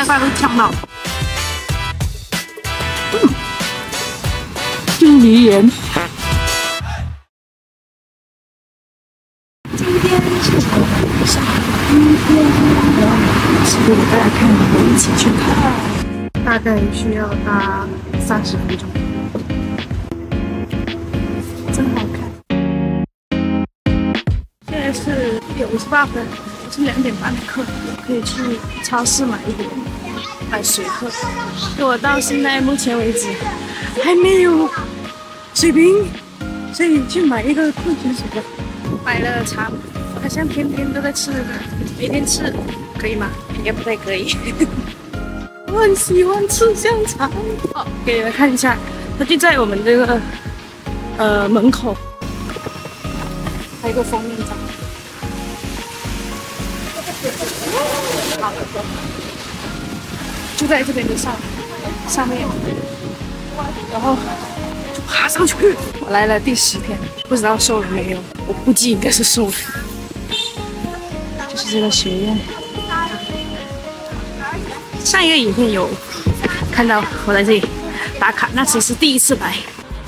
太快会呛到。嗯，就是梨园。今天是我上第一天，是给大家看，我们一起去看，大概需要搭三十分钟，真好看。现在是一点五十八分，是两点半的课，可以去超市买一点买水喝。我到现在目前为止还没有水瓶，所以去买一个矿泉水吧。买了茶，好像天天都在吃，每天吃可以吗？应该不太可以。我很喜欢吃香肠。好，给你们看一下，它就在我们这个呃门口，还有个封面照。好，就在这边的上上面，然后就爬上去。我来了第十天，不知道瘦了没有。我估计应该是瘦了，就是这个学院。上一个影片有看到我在这里打卡，那其实第一次来。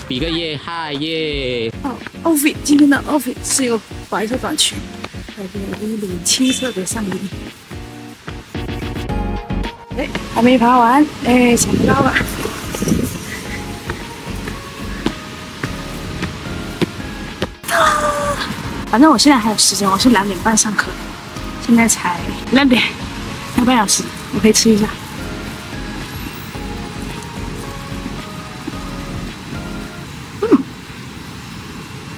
比个耶，嗨耶！哦，outfit 今天的 outfit 是一个白色短裙，还有一缕青色的上衣。哎，还没爬完，哎，想不到吧？反正我现在还有时间，我是两点半上课，现在才两点，还有半小时，我可以吃一下。嗯，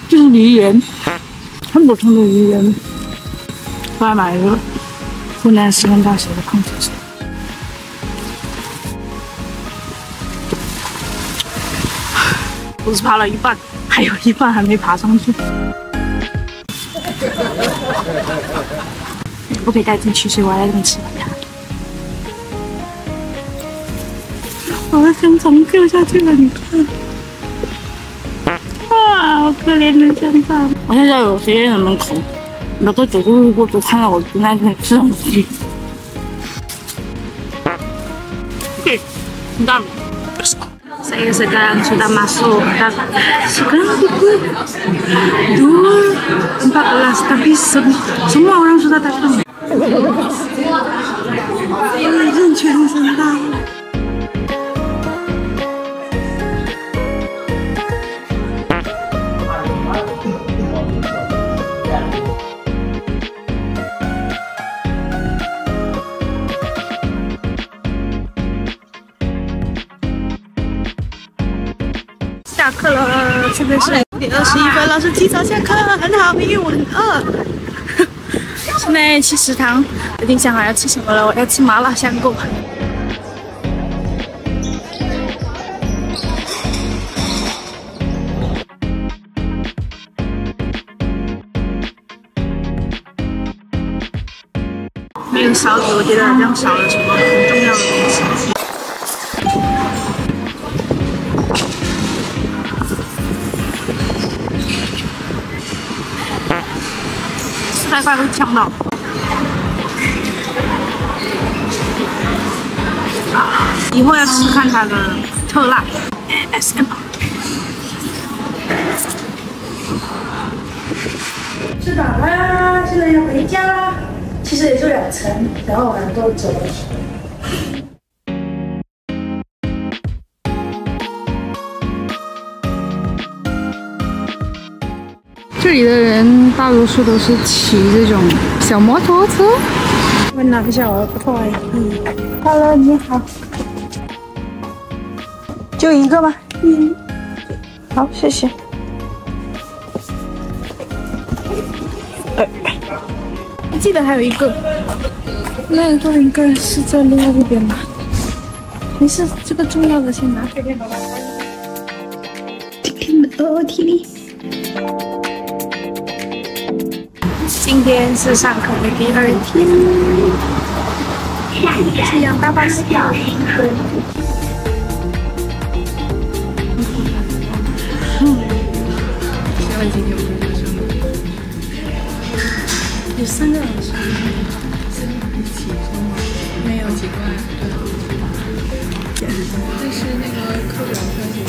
就是梨园，很普通的梨园。我还买了湖南师范大学的矿泉水，我只爬了一半，还有一半还没爬上去。不可以带进去，所以我要在这边吃。我的香肠掉下去了，你看，啊，好可怜的香肠！我现在有学院的门口，每个走路路过都看到我在那边吃东西。嘿，很大。Saya sedang sudah masuk sekarang pukul 2.14 tapi semua orang sudah datang 人全很大 了，现在是五点二十一分，老师提早下课，很好，因为我很饿。现在去食堂，已经想好要吃什么了，我要吃麻辣香锅。没有勺子，我觉得好像少了什么很重要的东西。太快会呛到。以后要吃看它的特辣。吃饱啦，现在要回家啦。其实也就两层，然后我们都走了。这里的人大多数都是骑这种小摩托车。我拿一下我的破 ID。Hello，你好。就一个吗？嗯。好，谢谢。哎，我记得还有一个，那个应该是在另外一边吧。没事，这个重要的先拿。今天的 OOTD。今天是上课的第二天，夕阳大巴士。嗯，请问今天有没有学生？有三个老师，三个一起说吗？没有奇怪，但是那个课表上写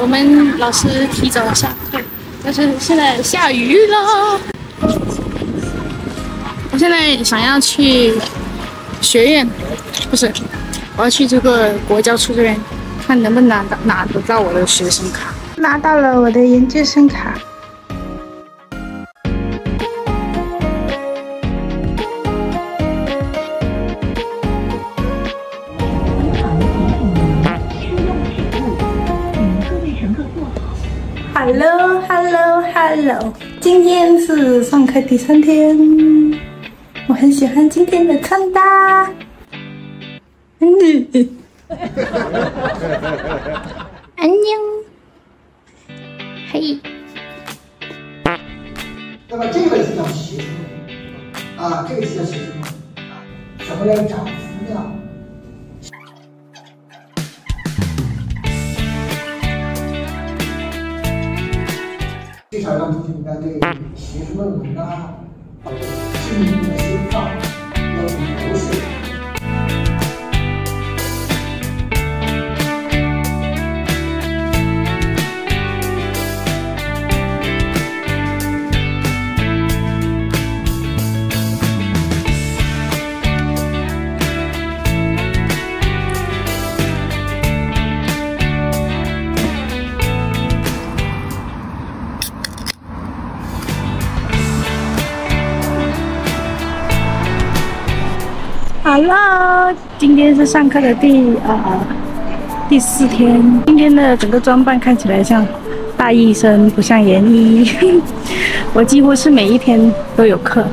我们老师提早下课，但是现在下雨了。我现在想要去学院，不是，我要去这个国教处这边，看能不能拿到拿得到我的学生卡。拿到了我的研究生卡。Hello，Hello，Hello！今天是上课第三天，我很喜欢今天的穿搭。嗯，安妞，嘿。那么这个就叫学生啊，这个叫学生啊，怎么来找资料？想让同学们对学生论文啊、知今天是上课的第呃第四天。今天的整个装扮看起来像大医生，不像研一。我几乎是每一天都有课，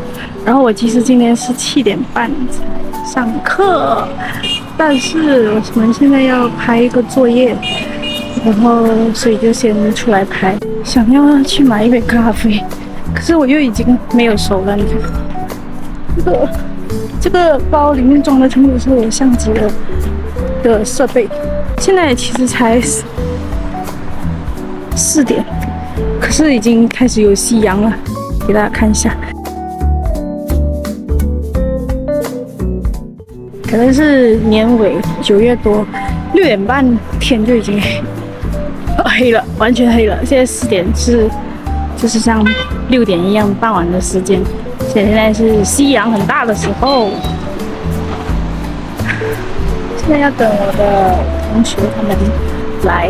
然后我其实今天是七点半才上课，但是我们现在要拍一个作业，然后所以就先出来拍。想要去买一杯咖啡，可是我又已经没有手了，你看这个。这个包里面装的全部是我相机的的设备。现在其实才四点，可是已经开始有夕阳了，给大家看一下。可能是年尾九月多，六点半天就已经黑黑了，完全黑了。现在四点是就是像六点一样傍晚的时间。现在是夕阳很大的时候，现在要等我的同学他们来。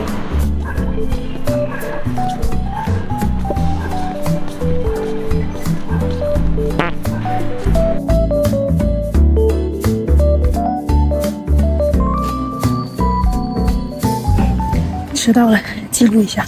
迟到了，记录一下。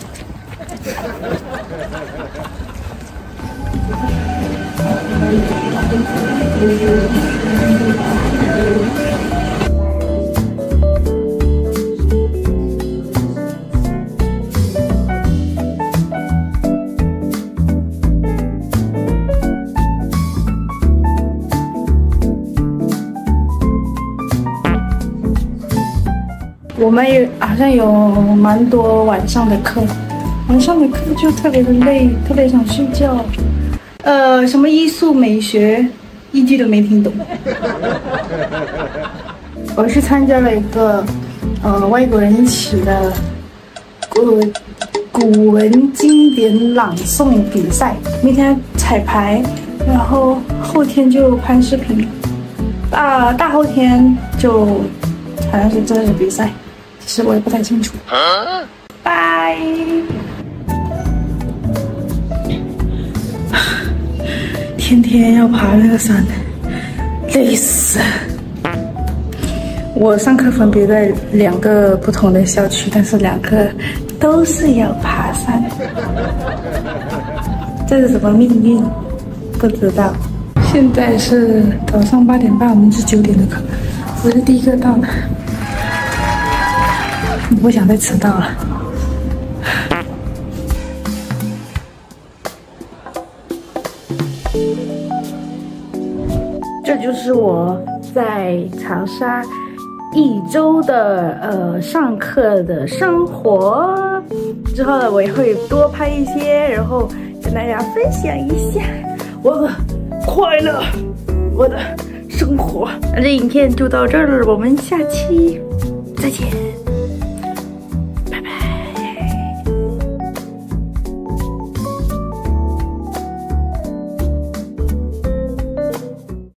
我们有好像有蛮多晚上的课，晚上的课就特别的累，特别想睡觉。呃，什么艺术美学，一句都没听懂。我是参加了一个呃外国人一起的古古文经典朗诵比赛，明天彩排，然后后天就拍视频，大大后天就好像是正式比赛，其实我也不太清楚。拜。天天要爬那个山，累死！我上课分别在两个不同的校区，但是两个都是要爬山。这是什么命运？不知道。现在是早上八点半，我们是九点的课，我是第一个到的。我不想再迟到了。是我在长沙一周的呃上课的生活。之后呢，我也会多拍一些，然后跟大家分享一下我的快乐，我的生活。那这影片就到这儿了，我们下期再见。